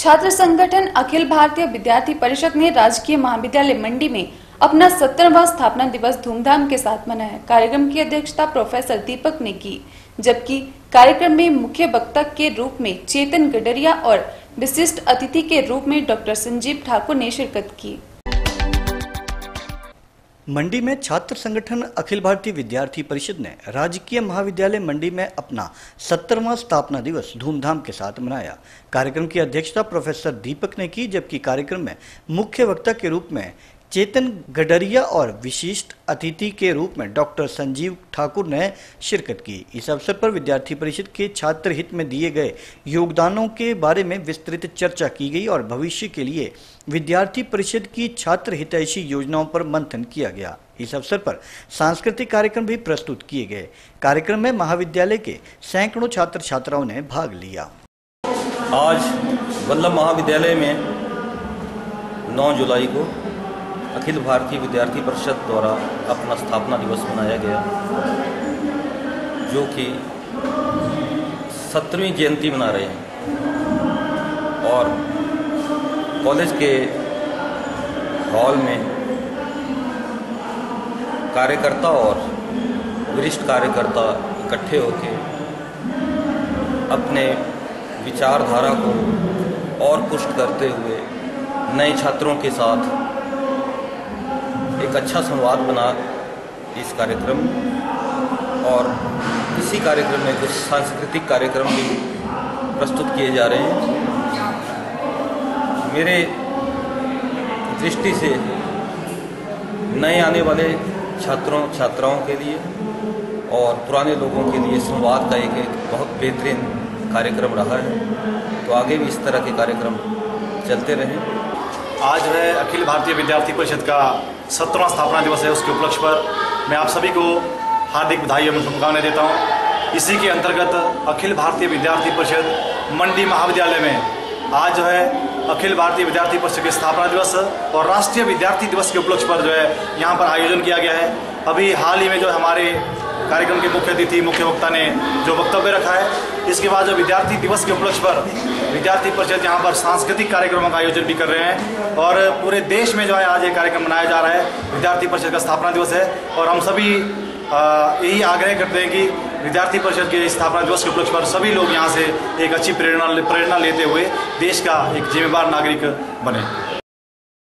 छात्र संगठन अखिल भारतीय विद्यार्थी परिषद ने राजकीय महाविद्यालय मंडी में अपना सत्तरवा स्थापना दिवस धूमधाम के साथ मनाया। कार्यक्रम की अध्यक्षता प्रोफेसर दीपक ने की, जबकि कार्यक्रम में मुख्य वक्ता के रूप में चेतन गडरिया और विशिष्ट अतिथि के रूप में डॉक्टर संजीव ठाकुर ने शिरकत की। मंडी में छात्र संगठन अखिल भारतीय विद्यार्थी परिषद ने राजकीय महाविद्यालय मंडी में अपना सत्तरवां स्थापना दिवस धूमधाम के साथ मनाया। कार्यक्रम की अध्यक्षता प्रोफेसर दीपक ने की, जबकि कार्यक्रम में मुख्य वक्ता के रूप में चेतन गडरिया और विशिष्ट अतिथि के रूप में डॉक्टर संजीव ठाकुर ने शिरकत की। इस अवसर पर विद्यार्थी परिषद के छात्र हित में दिए गए योगदानों के बारे में विस्तृत चर्चा की गई और भविष्य के लिए विद्यार्थी परिषद की छात्र हितैषी योजनाओं पर मंथन किया गया। इस अवसर पर सांस्कृतिक कार्यक्रम भी प्रस्तुत किए गए। कार्यक्रम में महाविद्यालय के सैकड़ों छात्र छात्राओं ने भाग लिया। आज वल्लभ महाविद्यालय में 9 जुलाई को अखिल भारतीय विद्यार्थी परिषद द्वारा अपना स्थापना दिवस मनाया गया, जो कि सत्रहवीं जयंती मना रहे हैं। और कॉलेज के हॉल में कार्यकर्ता और वरिष्ठ कार्यकर्ता इकट्ठे होकर अपने विचारधारा को और पुष्ट करते हुए नए छात्रों के साथ एक अच्छा संवाद बना इस कार्यक्रम। और इसी कार्यक्रम में कुछ सांस्कृतिक कार्यक्रम भी प्रस्तुत किए जा रहे हैं। मेरे दृष्टि से नए आने वाले छात्रों छात्राओं के लिए और पुराने लोगों के लिए संवाद का एक, एक बहुत बेहतरीन कार्यक्रम रहा है। तो आगे भी इस तरह के कार्यक्रम चलते रहें। आज है अखिल भारतीय विद्यार्थी परिषद का सत्रहवा स्थापना दिवस है, उसके उपलक्ष्य पर मैं आप सभी को हार्दिक बधाई एवं शुभकामनाएँ देता हूँ। इसी के अंतर्गत अखिल भारतीय विद्यार्थी परिषद मंडी महाविद्यालय में आज जो है अखिल भारतीय विद्यार्थी परिषद के स्थापना दिवस और राष्ट्रीय विद्यार्थी दिवस के उपलक्ष्य पर जो है यहाँ पर आयोजन किया गया है। अभी हाल ही में जो हमारे कार्यक्रम के मुख्य अतिथि, मुख्य वक्ता ने जो वक्तव्य रखा है, इसके बाद जो विद्यार्थी दिवस के उपलक्ष्य पर विद्यार्थी परिषद यहाँ पर सांस्कृतिक कार्यक्रमों का आयोजन भी कर रहे हैं और पूरे देश में जो है आज ये कार्यक्रम मनाया जा रहा है, विद्यार्थी परिषद का स्थापना दिवस है और हम सभी यही आग्रह करते हैं कि विद्यार्थी परिषद के स्थापना दिवस के उपलक्ष्य पर सभी लोग यहाँ से एक अच्छी प्रेरणा प्रेरणा लेते हुए देश का एक जिम्मेवार नागरिक बने।